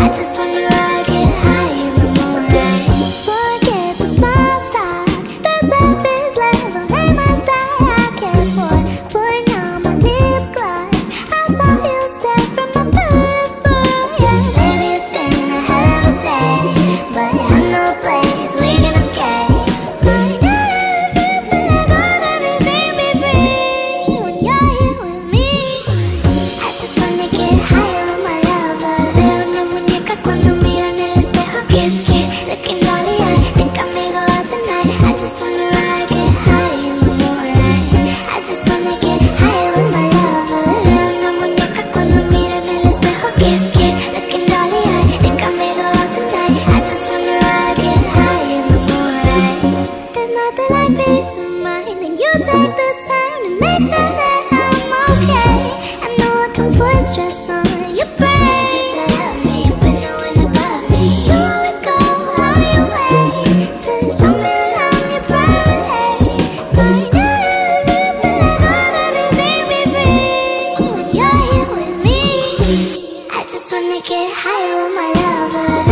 I just There's nothing like peace of mind you take the time to make sure that I'm okay. I know I can put stress on your brain. You to love me, no one above me. You always go out your way To show me to let go of everything When you're here with me. I just wanna get high with my lover.